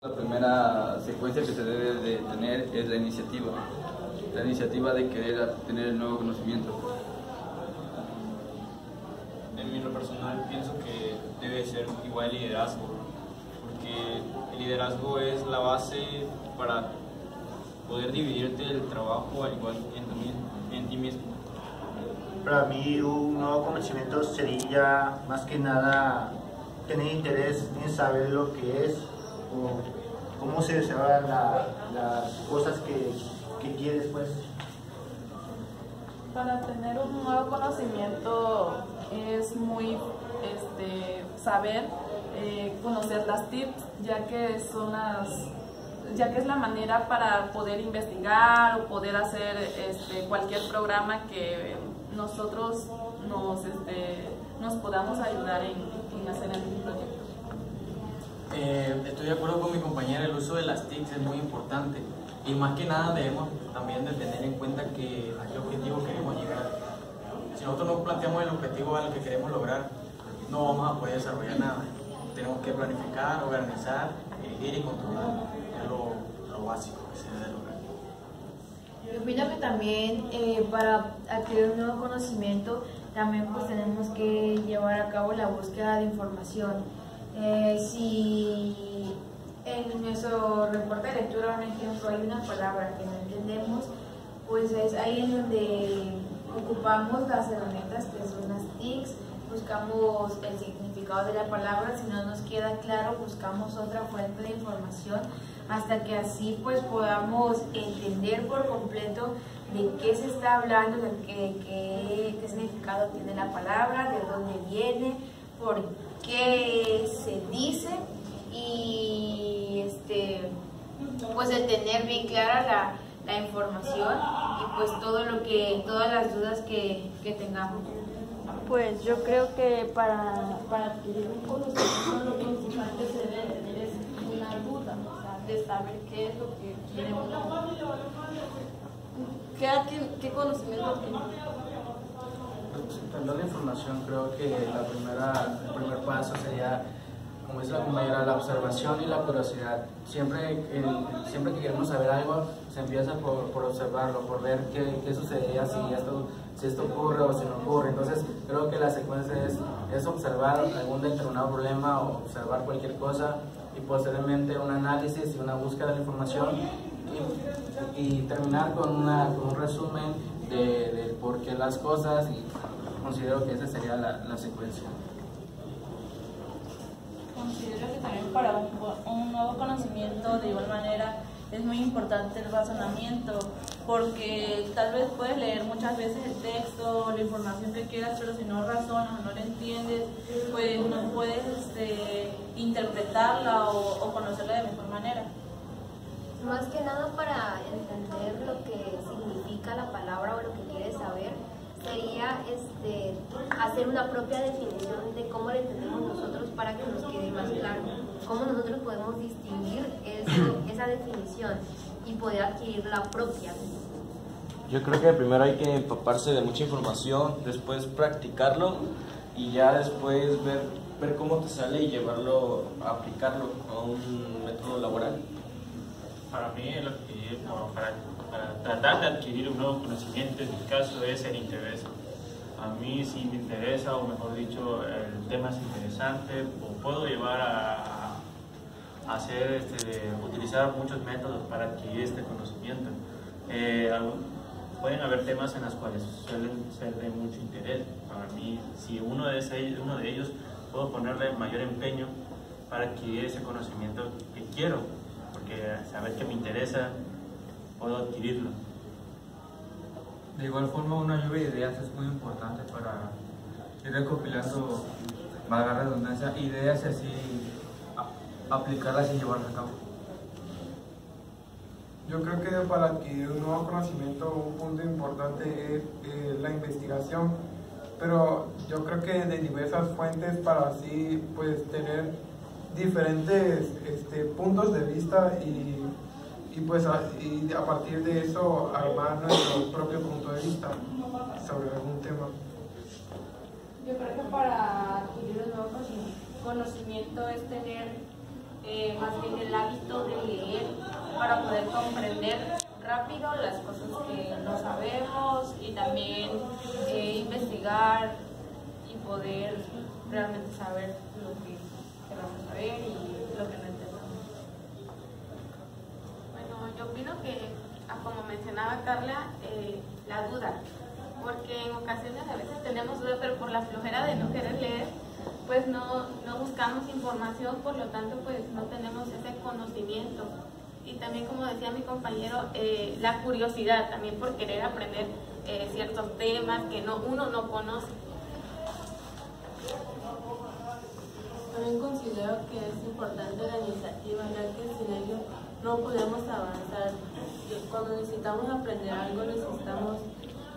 La primera secuencia que se debe de tener es la iniciativa, la iniciativa de querer tener el nuevo conocimiento. En lo personal pienso que debe ser igual liderazgo, porque el liderazgo es la base para poder dividirte el trabajo al igual en, en ti mismo. Para mí un nuevo conocimiento sería más que nada tener interés en saber lo que es o cómo se desarrollan las cosas que, que quieres pues. Para tener un nuevo conocimiento es muy este, saber eh, conocer las tips, ya que son las ya que es la manera para poder investigar o poder hacer este, cualquier programa que nosotros nos, este, nos podamos ayudar en, en hacer el proyecto. Eh, estoy de acuerdo con mi compañera, el uso de las TICs es muy importante y más que nada debemos también de tener en cuenta que a qué objetivo queremos llegar. Si nosotros no planteamos el objetivo al que queremos lograr, no vamos a poder desarrollar nada. Tenemos que planificar, organizar, dirigir y controlar. Es lo, básico que se debe lograr. Yo opino que también eh, para adquirir un nuevo conocimiento también pues tenemos que llevar a cabo la búsqueda de información eh, si en nuestro reporte de lectura, un ejemplo, hay una palabra que no entendemos, pues es ahí en donde ocupamos las herramientas que son las TICs, buscamos el significado de la palabra, si no nos queda claro, buscamos otra fuente de información hasta que así pues podamos entender por completo de qué se está hablando, de qué, qué, significado tiene la palabra, de dónde viene, por qué se dice y este pues el tener bien clara la, la información y pues todo lo que todas las dudas que, que tengamos pues yo creo que para, para adquirir un conocimiento lo principal que se debe tener es una duda, o sea, de saber qué es lo que quiere uno. ¿Qué, qué conocimiento Respecto la información, creo que la primera, el primer paso sería, como dice la compañera, la observación y la curiosidad. Siempre, siempre que queremos saber algo, se empieza por, por observarlo, por ver qué, qué sucedería si esto, si esto ocurre o si no ocurre. Entonces, creo que la secuencia es, es observar algún determinado problema o observar cualquier cosa y posteriormente un análisis y una búsqueda de información y, y terminar con, una, con un resumen de, de, por qué las cosas y considero que esa sería la, la secuencia. Considero que también para un, un, nuevo conocimiento de igual manera es muy importante el razonamiento porque tal vez puedes leer muchas veces el texto, la información que quieras, pero si no razonas o no la entiendes, pues no puedes este, interpretarla o, o conocerla de mejor manera. Más que nada para entender lo que significa la palabra o lo que este, hacer una propia definición de cómo lo entendemos nosotros para que nos quede más claro, cómo nosotros podemos distinguir eso, esa definición y poder adquirir la propia. Yo creo que primero hay que empaparse de mucha información, después practicarlo y ya después ver, ver cómo te sale y llevarlo, a aplicarlo a un método laboral. Para mí, el adquirir, para, tratar de adquirir un nuevo conocimiento, en mi caso, es el interés. A mí si me interesa, o mejor dicho, el tema es interesante, o puedo llevar a, a hacer, este, utilizar muchos métodos para adquirir este conocimiento. Eh, pueden haber temas en los cuales suelen ser de mucho interés. Para mí, si uno de, ese, uno de ellos puedo ponerle mayor empeño para adquirir ese conocimiento que quiero, porque saber que me interesa, puedo adquirirlo. De igual forma, una lluvia de ideas es muy importante para ir recopilando, valga la redundancia, ideas y así aplicarlas y llevarlas a cabo. Yo creo que para adquirir un nuevo conocimiento un punto importante es eh, la investigación, pero yo creo que de diversas fuentes para así pues tener diferentes este, puntos de vista y, y pues y a partir de eso armar nuestro propio punto de vista sobre algún tema. Yo creo que para adquirir un nuevo conocimiento es tener eh, más bien el hábito comprender rápido las cosas que no sabemos y también eh, investigar y poder realmente saber lo que queremos saber y lo que no yo opino que, ah, como mencionaba Carla, eh, la duda, porque en ocasiones a veces tenemos duda, pero por la flojera de no querer leer, pues no, no buscamos información, por lo tanto pues no tenemos ese conocimiento. Y también como decía mi compañero, eh, la curiosidad también por querer aprender eh, ciertos temas que no, uno no conoce. También considero que es importante la iniciativa, ya que sin ello no podemos avanzar. Cuando necesitamos aprender algo, necesitamos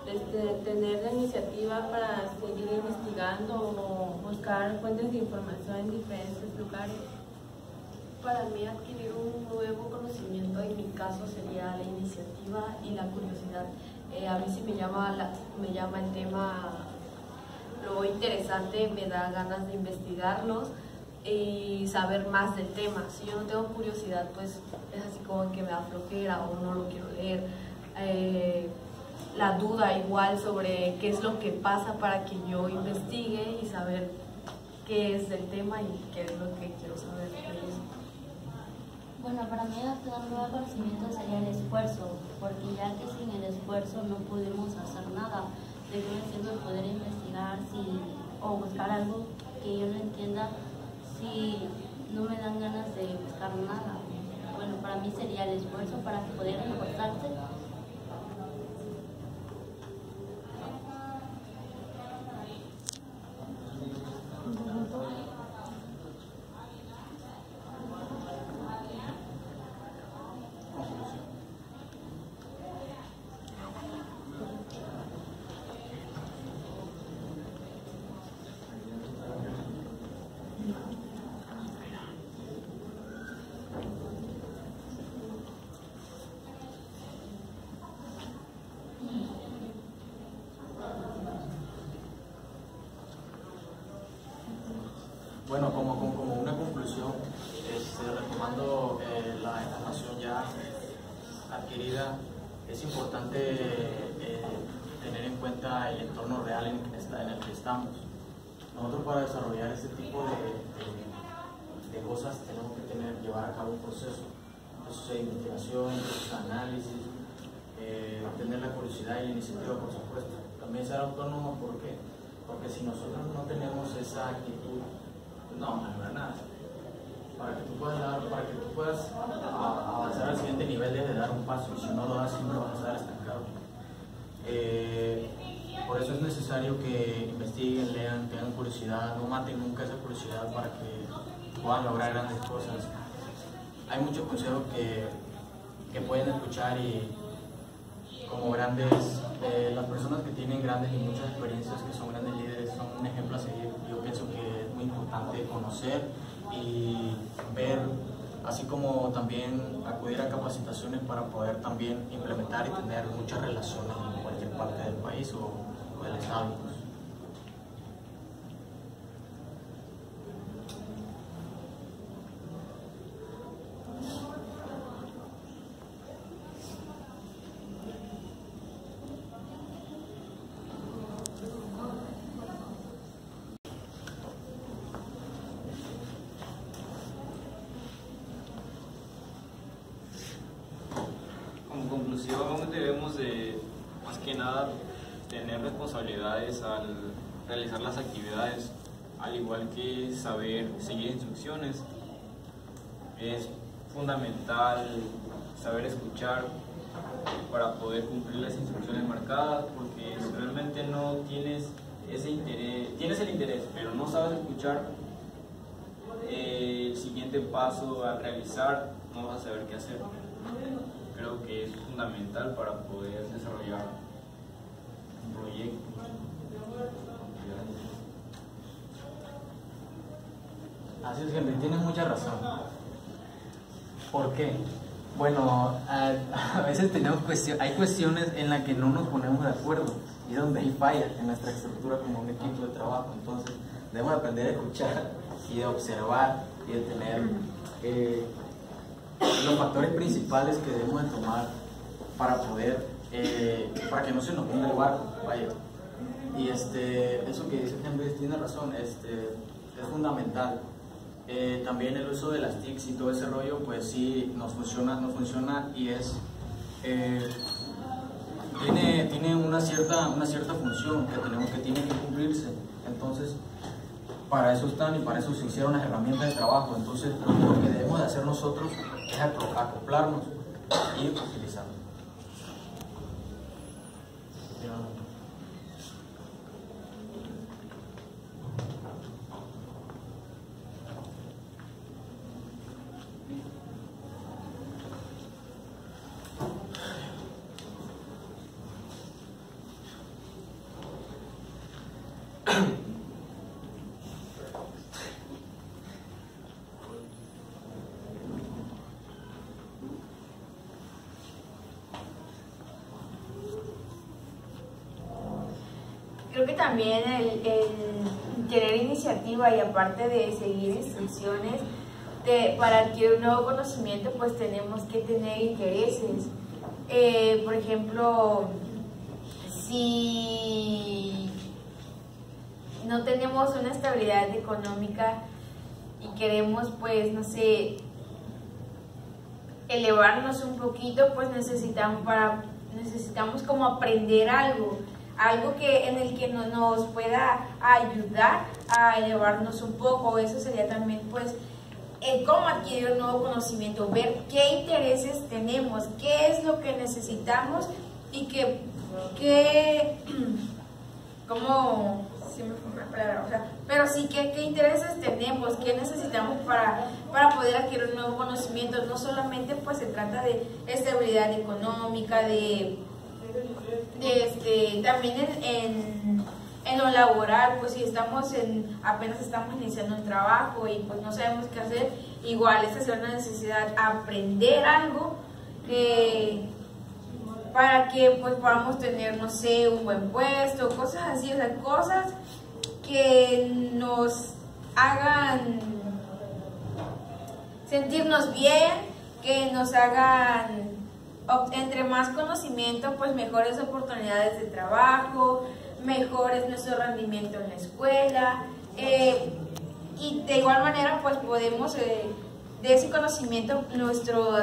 este, tener la iniciativa para seguir investigando o buscar fuentes de información en diferentes lugares. Para mí adquirir un nuevo conocimiento en mi caso sería la iniciativa y la curiosidad. Eh, a mí sí me llama, la, me llama el tema lo interesante, me da ganas de investigarlos y saber más del tema. Si yo no tengo curiosidad, pues es así como que me da flojera o no lo quiero leer. Eh, la duda igual sobre qué es lo que pasa para que yo investigue y saber qué es el tema y qué es lo que quiero saber de. Bueno, para mí obtener nuevo conocimiento sería el esfuerzo, porque ya que sin el esfuerzo no podemos hacer nada, debemos siempre poder investigar o buscar algo que yo no entienda si no me dan ganas de buscar nada. Bueno, para mí sería el esfuerzo para poder esforzarse Bueno, como, como, una conclusión, este, retomando eh, la información ya adquirida, es importante eh, tener en cuenta el entorno real en, el que estamos. Nosotros para desarrollar este tipo de, de- cosas tenemos que tener, llevar a cabo un proceso, de investigación, de análisis, eh, tener la curiosidad y la iniciativa, por supuesto. También ser autónomo, ¿por qué? Porque si nosotros no tenemos esa actitud, no vamos a lograr nada. Para que tú puedas, para que tú puedas a- avanzar al siguiente nivel debes de dar un paso, si no lo das siempre vas a estar estancado. Eh, por eso es necesario que investiguen, lean, tengan curiosidad, no maten nunca esa curiosidad para que puedan lograr grandes cosas. Hay muchos consejos que, que pueden escuchar y como grandes, eh, las personas que tienen grandes y muchas experiencias, que son grandes líderes, son un ejemplo a seguir. Yo pienso que importante conocer y ver, así como también acudir a capacitaciones para poder también implementar y tener muchas relaciones en cualquier parte del país o, o del estado. incluso. Como conclusión debemos de, más nada, tener responsabilidades al realizar las actividades, al igual que saber seguir instrucciones. Es fundamental saber escuchar para poder cumplir las instrucciones marcadas, porque si realmente no tienes ese interés, tienes el interés, pero no sabes escuchar, el siguiente paso a realizar no vas a saber qué hacer creo que es fundamental para poder desarrollar un proyecto. Así es, Henry, tienes mucha razón. ¿Por qué? Bueno, a, veces tenemos cuestio- hay cuestiones en las que no nos ponemos de acuerdo y donde hay fallas en nuestra estructura como un equipo de trabajo. Entonces, debemos aprender a escuchar y de observar y de tener, eh, los factores principales que debemos de tomar para poder, eh, para que no se nos ponga el barco, vaya. Y este, eso que dice Henry tiene razón, este, es fundamental. Eh, también el uso de las TICs y todo ese rollo, pues sí, nos funciona, nos funciona y es... Eh, tiene, tiene una, cierta, una cierta función que, tenemos, que tiene que cumplirse. Entonces, para eso están y para eso se hicieron las herramientas de trabajo. Entonces, lo que debemos de hacer nosotros es acoplarnos y utilizarlo. Creo que también el, tener iniciativa y aparte de seguir instrucciones para adquirir un nuevo conocimiento, pues tenemos que tener intereses. Eh, por ejemplo, si no tenemos una estabilidad económica y queremos, pues, no sé, elevarnos un poquito, pues necesitamos, para, necesitamos como aprender algo algo que en el que nos pueda ayudar a elevarnos un poco. Eso sería también, pues, cómo adquirir un nuevo conocimiento, ver qué intereses tenemos, qué es lo que necesitamos y qué, qué cómo, me fue palabra, o sea, pero sí qué, qué intereses tenemos, qué necesitamos para, para poder adquirir un nuevo conocimiento. No solamente pues se trata de estabilidad económica, de este, también en, en, lo laboral, pues si estamos en, apenas estamos iniciando un trabajo y pues no sabemos qué hacer, igual esta es una necesidad aprender algo eh, para que pues podamos tener, no sé, un buen puesto, cosas así, o sea, cosas que nos hagan sentirnos bien, que nos hagan entre más conocimiento, pues mejores oportunidades de trabajo, mejores nuestro rendimiento en la escuela. Eh, y de igual manera, pues podemos, eh, de ese conocimiento, nuestro,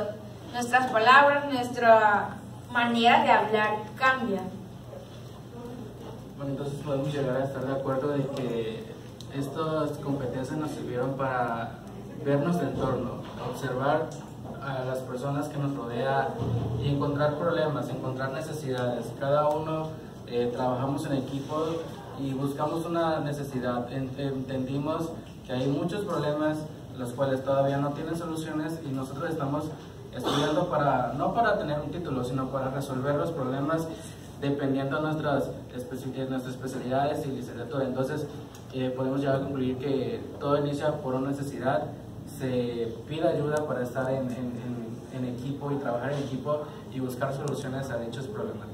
nuestras palabras, nuestra manera de hablar cambia. Bueno, entonces podemos llegar a estar de acuerdo de que estas competencias nos sirvieron para ver nuestro entorno, observar a las personas que nos rodea y encontrar problemas, encontrar necesidades. Cada uno eh, trabajamos en equipo y buscamos una necesidad. Entendimos que hay muchos problemas los cuales todavía no tienen soluciones y nosotros estamos estudiando para, no para tener un título, sino para resolver los problemas dependiendo de nuestras, nuestras especialidades y licenciatura. Entonces, eh, podemos llegar a concluir que todo inicia por una necesidad se pide ayuda para estar en, en, en, equipo y trabajar en equipo y buscar soluciones a dichos problemas.